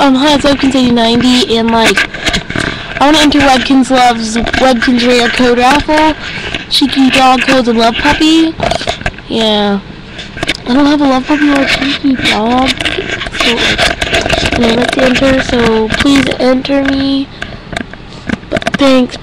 Um, hi, it's Webkinz8090, and like, I want to enter Webkinz Loves Webkinz Rare Code Raffle, Cheeky Dog Codes, and Love Puppy. Yeah. I don't have a Love Puppy or a Cheeky Dog, so like, and I like to enter, so please enter me. But thanks.